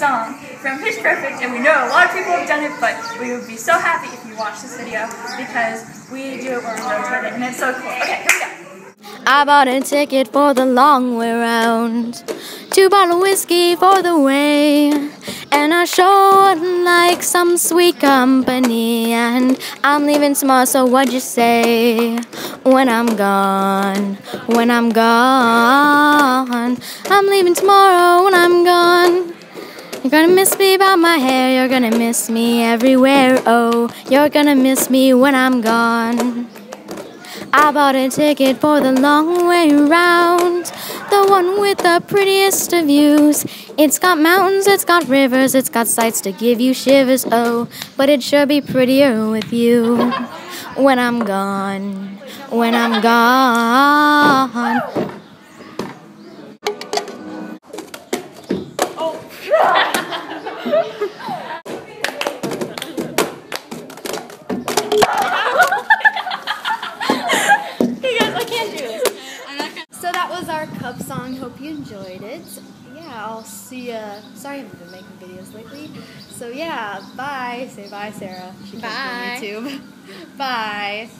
song from Pitch Perfect, and we know a lot of people have done it, but we would be so happy if you watched this video because we do it when we road trip it, and it's so cool. Okay, here we go. I bought a ticket for the long way round, two bottle whiskey for the way, and I sure like some sweet company. And I'm leaving tomorrow, so what'd you say? When I'm gone, when I'm gone, I'm leaving tomorrow when I'm gone. You're gonna miss me by my hair, you're gonna miss me everywhere. Oh, you're gonna miss me when I'm gone. I bought a ticket for the long way round, the one with the prettiest of views. It's got mountains, it's got rivers, it's got sights to give you shivers. Oh, but it'd sure be prettier with you when I'm gone, when I'm gone. Was our cup song. Hope you enjoyed it. Yeah, I'll see ya. Sorry, I haven't been making videos lately. So yeah, bye. Say bye, Sarah. She Bye. YouTube. bye.